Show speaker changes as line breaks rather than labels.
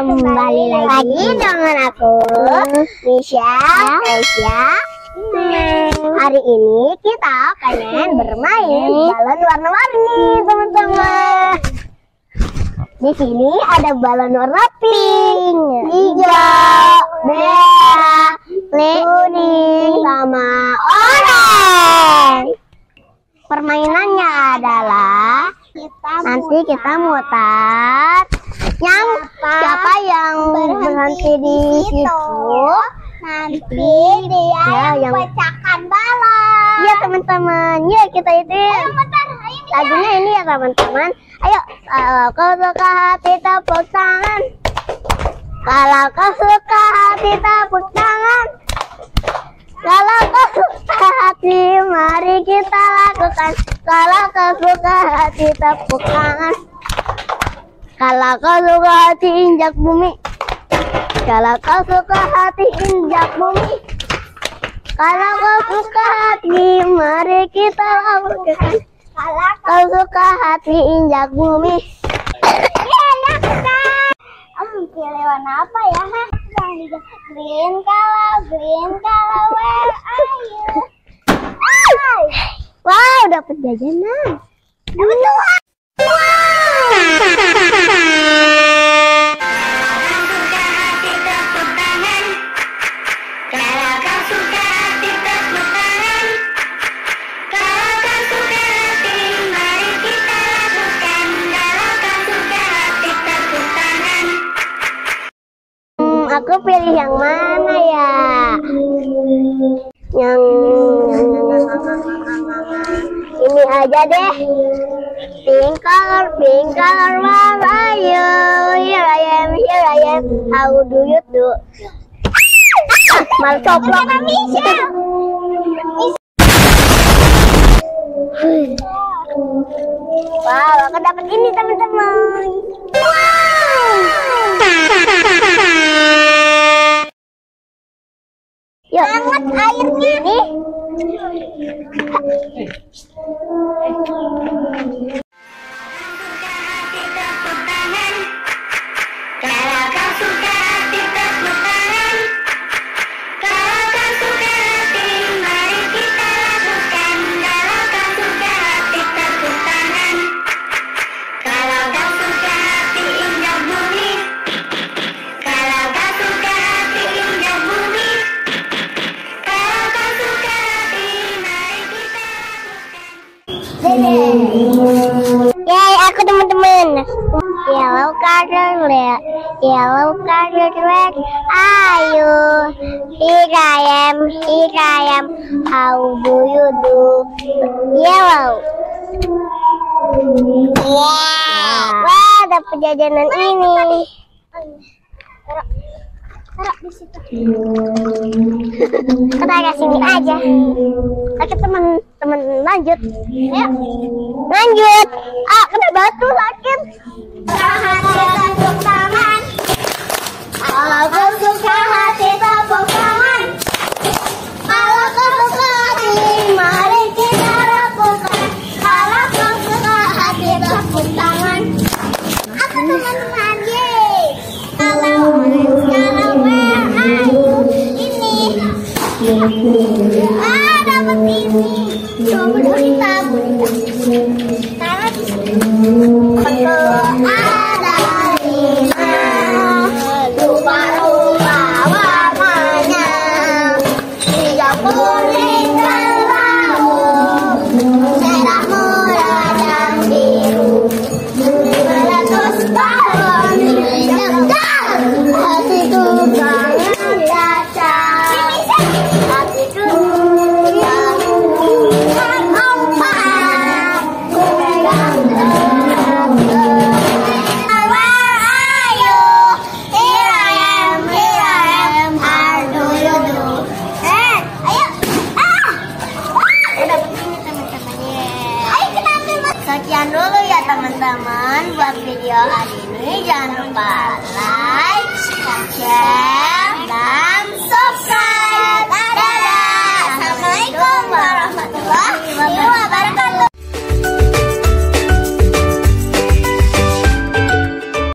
kembali lagi dengan aku Misha Aisyah. Hari ini kita pengen bermain balon warna-warni teman-teman. Di sini ada balon warna pink, hijau, merah, kuning, sama orange. Permainannya adalah nanti kita mutar yang siapa yang berhenti di situ nanti dia
Ya,
yang pecahkan balon. Iya teman-teman, ya kita itu. Lagunya ini ya teman-teman. Ayo, kalau kau suka hati tepuk tangan. Kalau kau suka hati tepuk tangan. Kalau kau suka hati, mari kita lakukan. Kalau kau suka hati tepuk tangan. Kalau kau suka hati injak bumi. Kalau kau suka hati injak bumi. Kalau kau suka hati, mari kita lakukan. Kalau kau suka hati injak bumi.
Om pilih warna apa ya? Green color, green color, where are you?
Wow, dapat jajanan.
Dapat dua.
Hmm, pilih yang mana ya? Yang ini aja deh. Pink color, pink color, where are you? Here I am, here I am. How do you do? Mal coplok. Wow, aku dapat ini teman-teman. Thank. Yay, aku teman-teman. Yellow color red, yellow color red. Ayo, here I am, here I am. How do you do? Yellow. Wow. Wah, dapat jajanan ini.
Taruh di situ.
Kita ke sini aja. Oke teman-teman lanjut. Ayo. Lanjut. Ah, kena batu sakit.
Hati tepuk tangan.
Sekian dulu ya teman-teman buat video hari ini. Jangan lupa like, share,